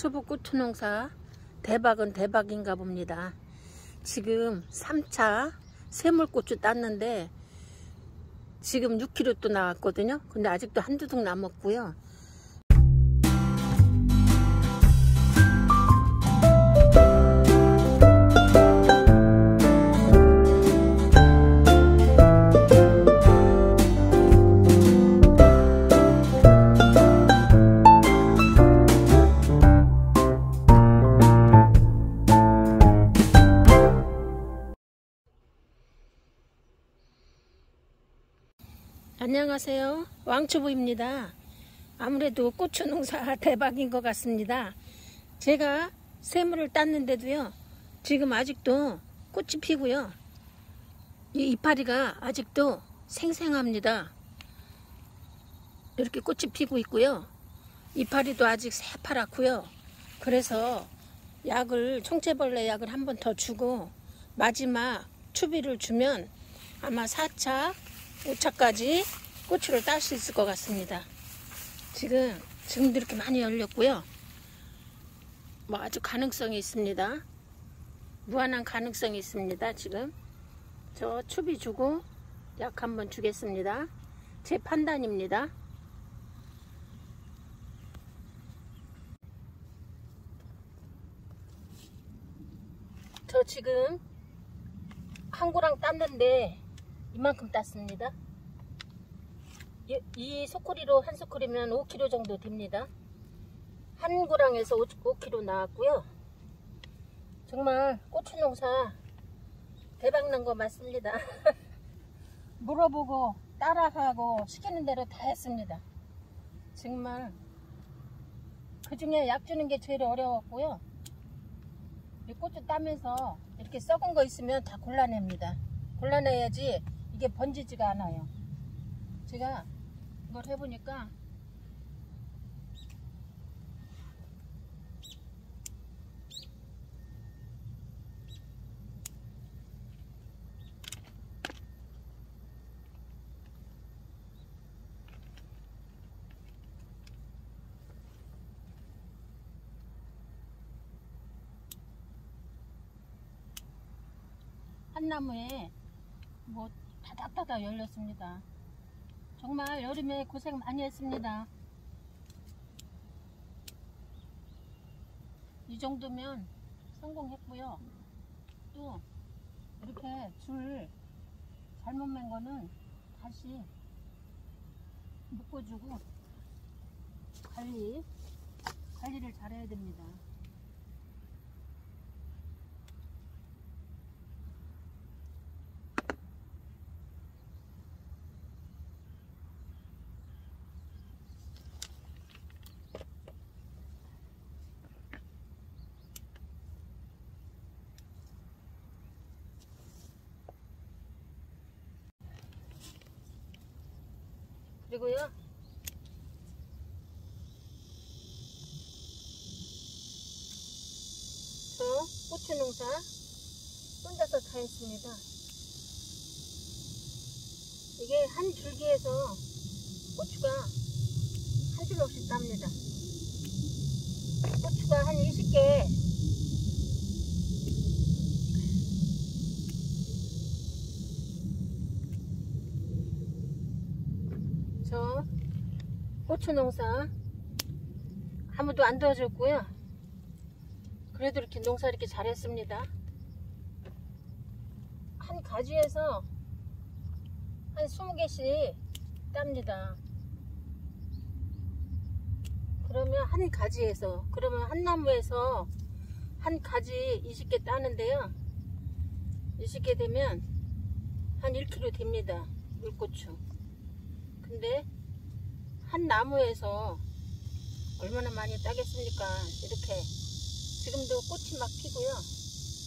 왕초보 고추 농사 대박은 대박인가 봅니다. 지금 3차 새물고추 땄는데 지금 6kg 또 나왔거든요. 근데 아직도 한두 둑 남았고요. 왕초보입니다. 아무래도 고추 농사 대박인 것 같습니다. 제가 새물을 땄는데도요. 지금 아직도 꽃이 피고요. 이 이파리가 아직도 생생합니다. 이렇게 꽃이 피고 있고요. 이파리도 아직 새파랗고요. 그래서 약을 총체벌레 약을 한 번 더 주고 마지막 추비를 주면 아마 4차 5차까지 고추를 딸 수 있을 것 같습니다. 지금 지금도 이렇게 많이 열렸고요. 뭐 아주 가능성이 있습니다. 무한한 가능성이 있습니다. 지금 저 추비 주고 약 한번 주겠습니다. 제 판단입니다. 저 지금 한 고랑 땄는데 이만큼 땄습니다. 이, 이 소쿠리로 한 소쿠리면 5kg 정도 됩니다. 한 고랑에서 5, 5kg 나왔고요. 정말 고추 농사 대박난 거 맞습니다. 물어보고 따라하고 시키는 대로 다 했습니다. 정말 그 중에 약 주는 게 제일 어려웠고요. 이 고추 따면서 이렇게 썩은 거 있으면 다 골라냅니다. 골라내야지 이게 번지지가 않아요. 제가 이걸 해보니까 한 나무에 뭐 다닥다닥 열렸습니다. 정말 여름에 고생 많이 했습니다. 이 정도면 성공했고요. 또 이렇게 줄 잘못 맨 거는 다시 묶어주고 관리 관리를 잘해야 됩니다. 그리고요. 저 고추 농사 혼자서 다 했습니다. 이게 한 줄기에서 고추가 한 줄 없이 땁니다. 고추가 한 20개 저 고추 농사 아무도 안 도와줬고요. 그래도 이렇게 농사 이렇게 잘했습니다. 한 가지에서 한 20개씩 땁니다. 그러면 한 가지에서 그러면 한 나무에서 한 가지 20개 따는데요. 20개 되면 한 1kg 됩니다. 물고추. 근데 한 나무에서 얼마나 많이 따겠습니까? 이렇게 지금도 꽃이 막 피고요.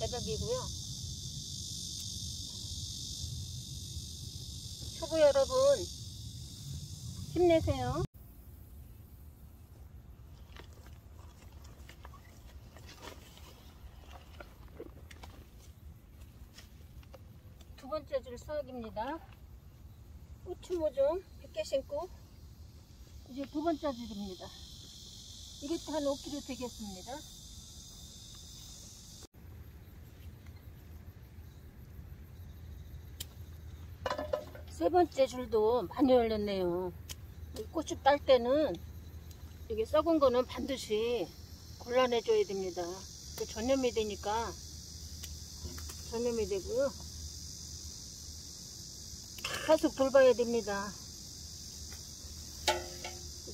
대박이고요. 초보 여러분 힘내세요. 두 번째 줄 수확입니다. 우추 모종 100개 신고 이제 두 번째 줄입니다. 이것도 한 5kg 되겠습니다. 세 번째 줄도 많이 열렸네요. 이 고추 딸 때는 이게 썩은 거는 반드시 골라내줘야 됩니다. 그 전염이 되니까 전염이 되고요. 계속 돌봐야 됩니다.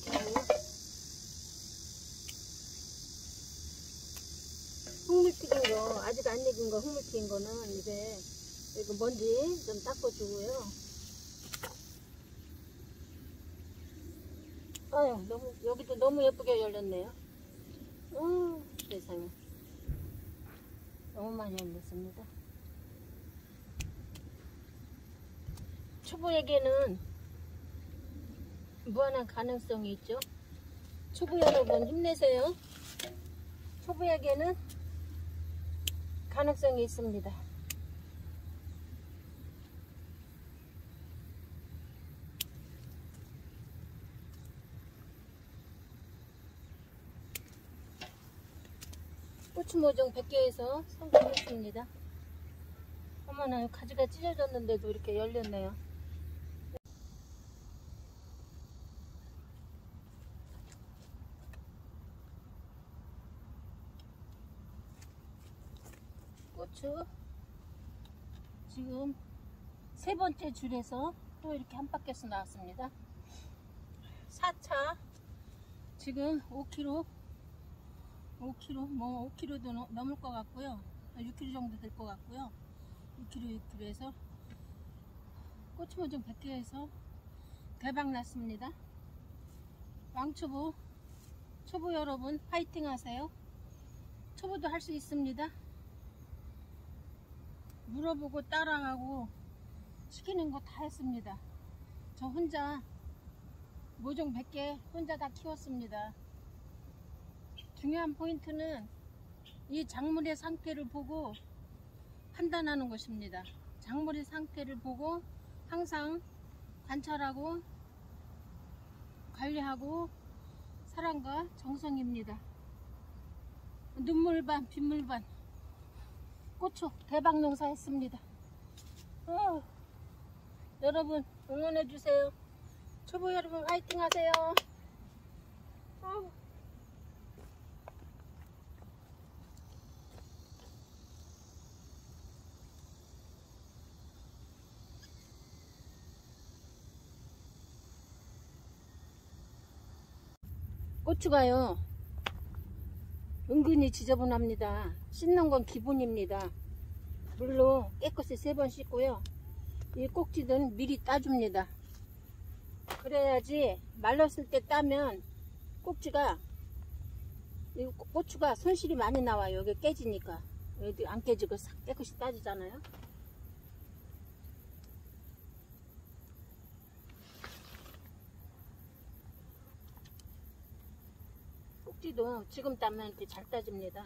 그리고 흙물 튀긴 거, 아직 안 익은 거, 흙물 튀긴 거는 이제 이거 먼지 좀 닦아주고요. 아유, 너무, 여기도 너무 예쁘게 열렸네요. 어, 세상에. 너무 많이 열렸습니다. 초보에게는 무한한 가능성이 있죠. 초보 여러분 힘내세요. 초보에게는 가능성이 있습니다. 고추 모종 100개에서 성공했습니다. 어머나 가지가 찢어졌는데도 이렇게 열렸네요. 고추 지금 세 번째 줄에서 또 이렇게 한 바퀴에서 나왔습니다. 4차. 지금 5kg 5kg 뭐 5kg도 넘- 넘을 것 같고요. 6kg 정도 될 것 같고요. 6kg 6kg에서 고추모종 100개에서 대박 났습니다. 왕초보 초보 여러분 파이팅 하세요. 초보도 할 수 있습니다 물어보고 따라하고 시키는 거 다 했습니다 저 혼자 모종 100개 혼자 다 키웠습니다 중요한 포인트는 이 작물의 상태를 보고 판단하는 것입니다. 작물의 상태를 보고 항상 관찰하고 관리하고 사랑과 정성입니다. 눈물 반, 빗물 반. 고추 대박 농사 했습니다. 어, 여러분 응원해 주세요. 초보 여러분 화이팅 하세요. 어. 고추가요 은근히 지저분합니다. 씻는 건 기본입니다. 물로 깨끗이 세 번 씻고요. 이 꼭지는 미리 따줍니다. 그래야지 말랐을 때 따면 꼭지가 이 고추가 손실이 많이 나와요. 여기 깨지니까. 여기 안 깨지고 싹 깨끗이 따지잖아요 꼭지도 지금 따면 이렇게 잘 따집니다.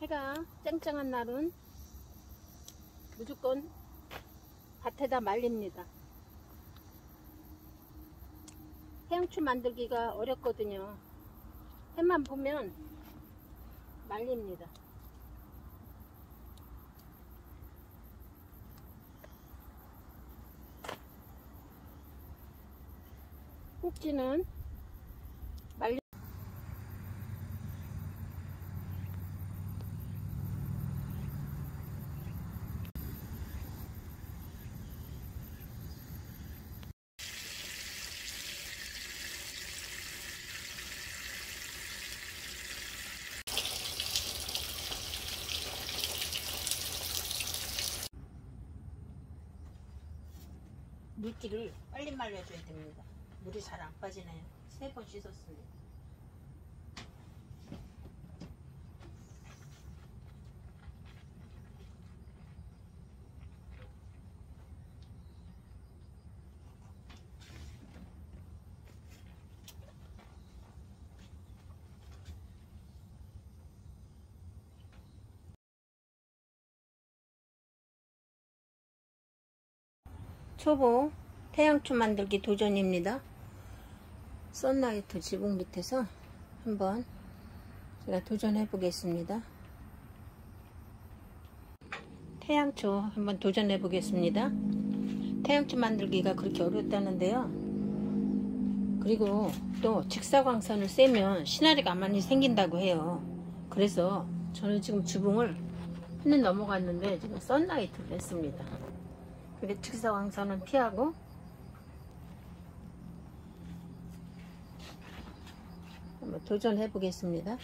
해가 쨍쨍한 날은 무조건 밭에다 말립니다. 해양초 만들기가 어렵거든요. 해만 보면 말립니다. 꼭지는 말리 물기를 빨리 말려줘야 됩니다. 물이 잘 안 빠지네요. 세 번 씻었습니다. 초보 태양초 만들기 도전입니다. 썬라이트 지붕 밑에서 한번 제가 도전해 보겠습니다. 태양초 한번 도전해 보겠습니다. 태양초 만들기가 그렇게 어렵다는데요. 그리고 또 직사광선을 쐬면 시나리가 많이 생긴다고 해요. 그래서 저는 지금 지붕을 해는 넘어갔는데 지금 썬라이트를 했습니다. 근데 직사광선은 피하고 한번 도전해 보겠습니다.